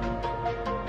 Música